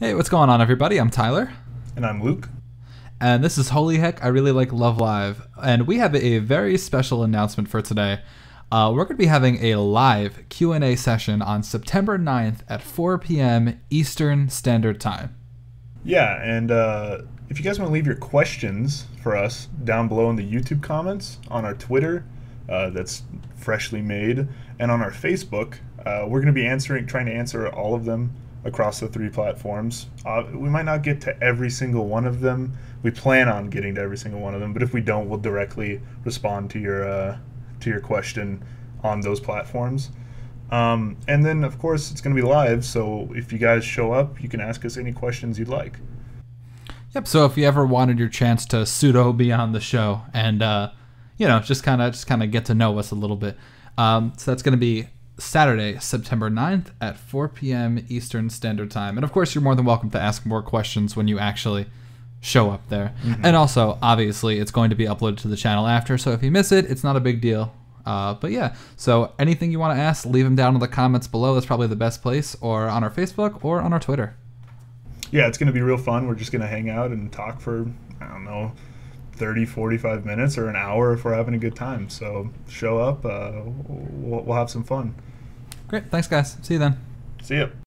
Hey, what's going on, everybody? I'm Tyler. And I'm Luke. And this is Holy Heck, I Really Like Love Live. And we have a very special announcement for today. Uh, we're going to be having a live Q&A session on September 9th at 4 p.m. Eastern Standard Time. Yeah, and uh, if you guys want to leave your questions for us down below in the YouTube comments, on our Twitter, uh, that's freshly made, and on our Facebook, uh, we're going to be answering, trying to answer all of them across the three platforms. Uh, we might not get to every single one of them. We plan on getting to every single one of them, but if we don't, we'll directly respond to your uh, to your question on those platforms. Um, and then, of course, it's going to be live, so if you guys show up, you can ask us any questions you'd like. Yep. So if you ever wanted your chance to pseudo be on the show and uh, you know just kind of just kind of get to know us a little bit, um, so that's going to be Saturday, September 9th at 4 p.m. Eastern Standard Time. And of course, you're more than welcome to ask more questions when you actually show up there. Mm-hmm. And also, obviously, it's going to be uploaded to the channel after, so if you miss it, it's not a big deal. Uh, but yeah, so anything you want to ask, leave them down in the comments below. That's probably the best place, or on our Facebook or on our Twitter. Yeah, it's going to be real fun. We're just going to hang out and talk for, I don't know, 30, 45 minutes or an hour if we're having a good time. So show up, uh, we'll, we'll have some fun. Great. Thanks, guys. See you then. See ya.